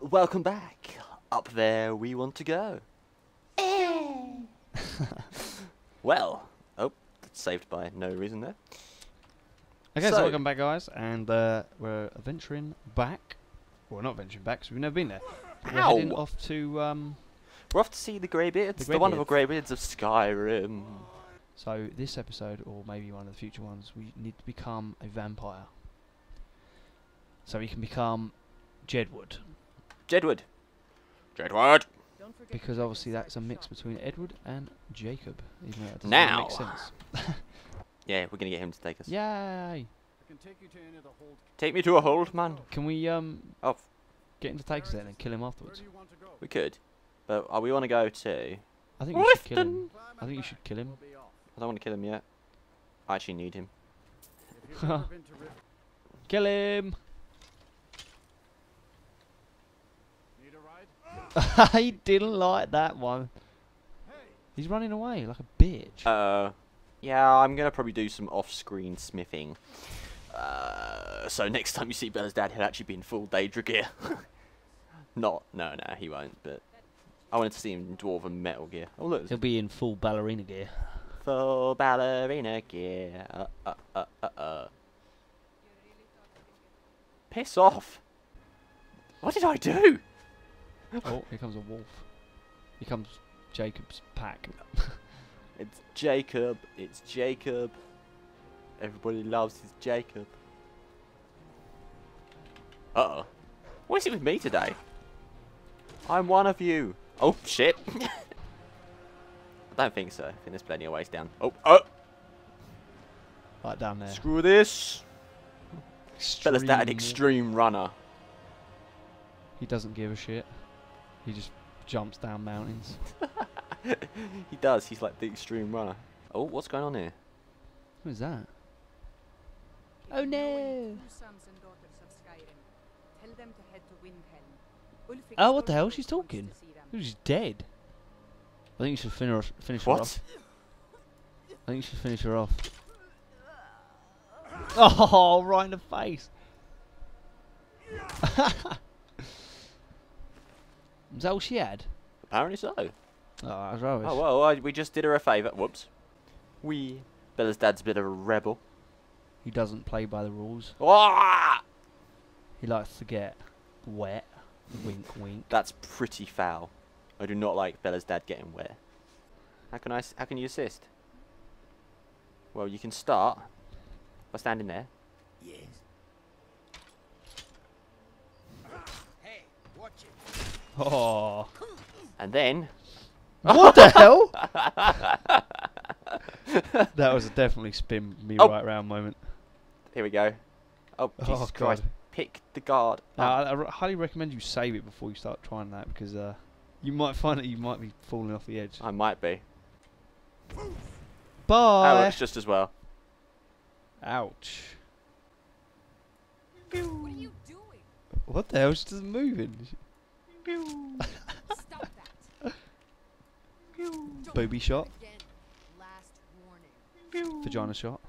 Welcome back. Up there we want to go. well, oh, that's saved by no reason there. Okay, so, So- welcome back, guys, and uh, we're venturing back. Well, not venturing back, because we've never been there. We're heading off to. Um, We're off to see the Greybeards, the, The wonderful Greybeards. Greybeards of Skyrim. so this episode, or maybe one of the future ones, we need to become a vampire. So we can become Jedward, Jedward. Jedward. because obviously that's a mix between Edward and Jacob. Even though that doesn't Now. really make sense. Yeah, we're gonna get him to take us. Yay! Take me to a hold, man. Can we um Oh, get him to take us then and kill him afterwards? we could, but uh, we want to go to. I think we should kill him. I think you should kill him. I don't want to kill him yet. I actually need him. Kill him! he didn't like that one. He's running away like a bitch. Uh, yeah, I'm gonna probably do some off-screen smithing. Uh, so next time you see Bella's dad, he'll actually be in full Daedra gear. Not, no, no, he won't. But I wanted to see him in dwarven metal gear. Oh look, He'll be in full ballerina gear. full ballerina gear. Uh, uh, uh, uh, uh. Piss off! What did I do? Oh, here comes a wolf. Here comes Jacob's pack. It's Jacob. It's Jacob. Everybody loves his Jacob. Uh oh. What is it with me today? I'm one of you. Oh shit. I don't think so. I think there's plenty of ways down. Oh, oh, Right down there. screw this. Fella's that an Extreme- extreme runner. He doesn't give a shit. He just jumps down mountains. he does. He's like the extreme runner. Oh, what's going on here? Who's that? Oh no! Sons and daughters of Skyrim. Tell them to head to Windhelm. Ulfric Oh, what the hell? She's talking. to see them. She's dead. I think you should finish finish her What? off. I think you should finish her off. Oh, right in the face. Is that all she had? Apparently so. Oh, that was rubbish. Oh well, I, we just did her a favour. Whoops. We. Bella's dad's a bit of a rebel. He doesn't play by the rules. Ah! He likes to get wet. Wink, wink. That's pretty foul. I do not like Bella's dad getting wet. How can I? s- How can you assist? Well, you can start by standing there. Oh. And then What the hell? that was definitely spin me Oh. right round moment. here we go. Oh Oh, Jesus Christ! Pick the guard. Uh, up. I, I r- highly recommend you save it before you start trying that because uh, you might find that you might be falling off the edge. I might be. Oh, Bye. it's just as well. Ouch. What are you doing? What the hell? She doesn't moving. Stop that. Don't Booby shot. it. Last warning. Vagina shot.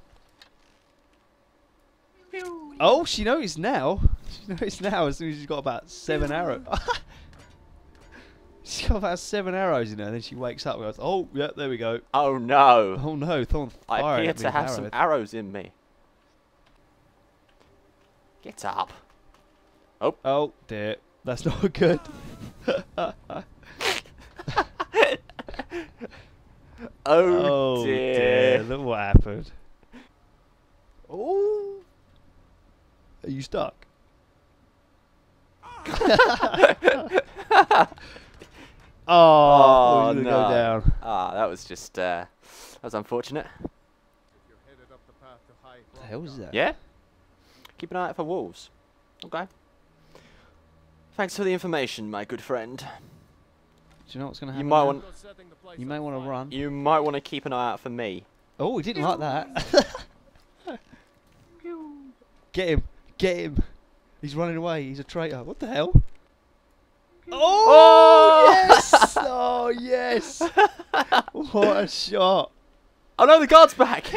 Oh, she noticed now. She noticed now as soon as she's got about seven arrows. she's got about seven arrows in her, and then she wakes up and goes, "Oh, yeah, there we go." Oh no! Oh no, Thorn I appear to with have some arrows. arrows in me. Get up. Oh. Oh dear, that's not good. Oh, dear. Look what happened. Oh, are you stuck? oh, Oh, oh no. no. go down. Ah, that was just uh, that was unfortunate. What the hell is that? Yeah. Keep an eye out for wolves. Okay. Thanks for the information, my good friend. Do you know what's going to happen? You happen? might want You may want to run. you might want to keep an eye out for me. Oh, he didn't like that. Get him! Get him! He's running away. He's a traitor. What the hell? Oh, oh, yes! Oh yes! what a shot! Oh no, the guard's back.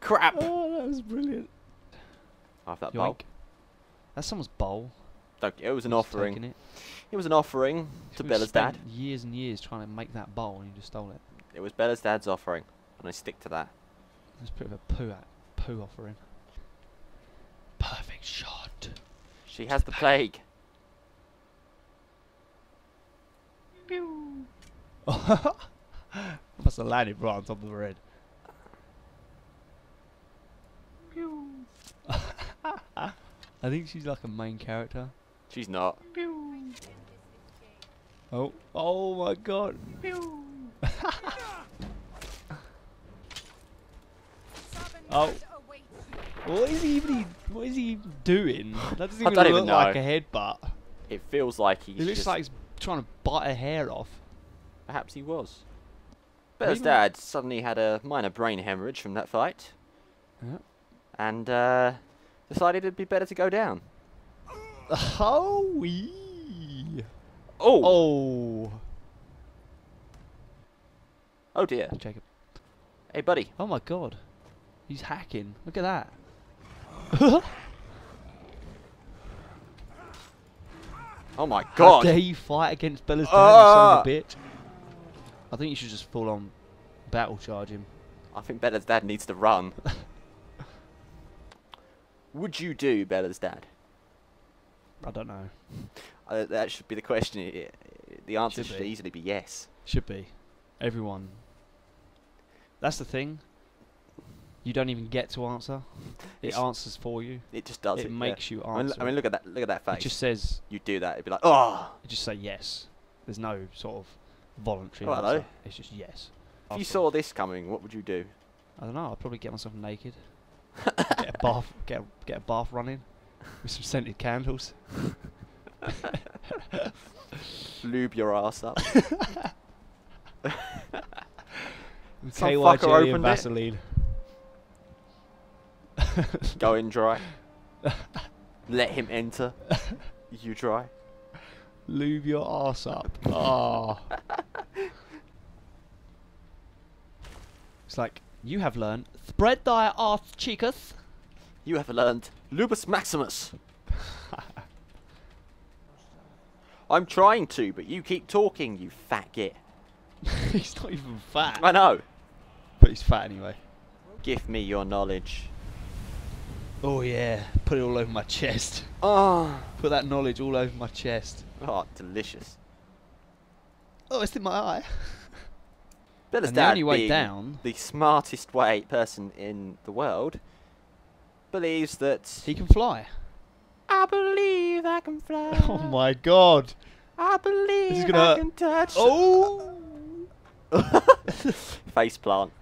Crap. Oh, that was brilliant. Half that bowl. Yoink. That's someone's bowl. Don't, it was an You're offering. taking It. It was an offering to We Bella's dad. Years and years trying to make that bowl, and you just stole it. It was Bella's dad's offering, and I stick to that. Let's put a poo at poo offering. Perfect shot. She has the plague. Must have landed right on top of the red. I think she's like a main character. She's not. Oh, oh my god. Oh. What is he even? What is he even doing? That doesn't I even don't look even like know. a headbutt. It feels like he's It looks just- like he's trying to bite her hair off. Perhaps he was. Bella's Maybe. dad suddenly had a minor brain hemorrhage from that fight, Yeah. and uh, decided it'd be better to go down. Oh, wee. Oh! Oh, Oh, dear. Jacob. Hey, buddy. Oh my god. He's hacking. Look at that. Oh my How god. dare you fight against Bella's dad, Ah! you son of a bitch? I think you should just full on battle charge him. I think Bella's dad needs to run. Would you do Bella's dad? I don't know. Uh, that should be the question. The answer Should should easily be yes. Should be. Everyone. That's the thing. You don't even get to answer. It It's- answers for you. It just does. it yeah. makes you I mean, answer. I mean, look at that. Look at that face. it just says. you do that, it'd be like, oh. It just say yes. There's no sort of voluntary Oh, hello. answer. It's just yes. If you saw this coming, what would you do? I don't know. I'd probably get myself naked. Get a bath. Get a, get a bath running with some scented candles. Lube your ass up. Some KY jelly and. Vaseline. Go in dry. Let him enter. You dry. Lube your ass up. Oh. it's like you have learned. Spread thy ass, cheekers. You have learned Lubus Maximus. I'm trying to, but you keep talking, you fat git. he's not even fat. I know. But he's fat anyway. Give me your knowledge. Oh yeah. Put it all over my chest. Oh, Put that knowledge all over my chest. oh delicious. Oh, it's in my eye. Bella's and the only way down, the smartest way person in the world, believes that he can fly. I believe I can fly. Oh my god. I believe gonna I can touch. Oh. Face plant.